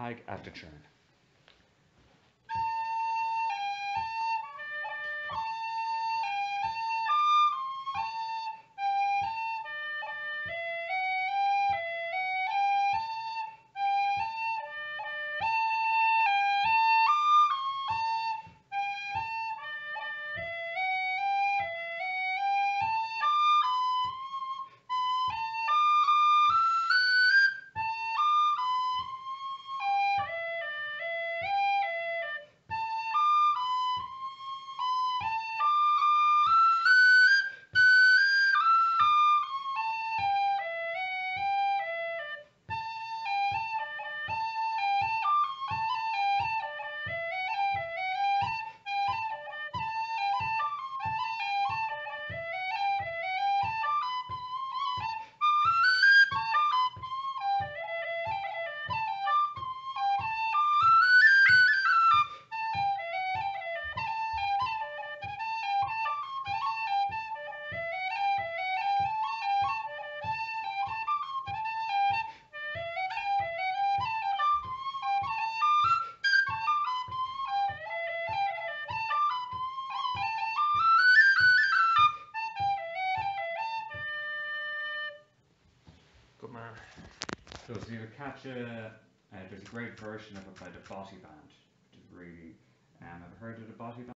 Hag at the Churn. Good man. So, so you catch a, uh, there's a great version of it by the Bothy Band, which is really, um, you heard of the Bothy Band?